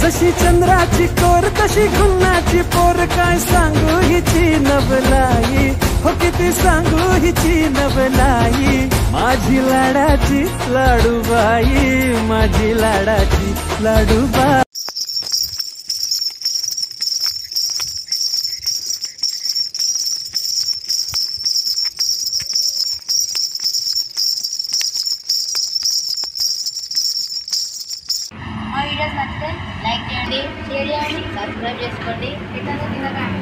जशी चंद्राची कोर तशी गुन्हाची पोर. काय सांगू हिची नवलाई? हो किती सांगू हिची नवलाई? माझी लाडाची लाडूबाई माझी लाडाची लाडूबाई. వీడియోస్ నచ్చితే లైక్ చేయండి షేర్ చేయండి సబ్స్క్రైబ్ చేసుకోండి. ఇతను తినకండి.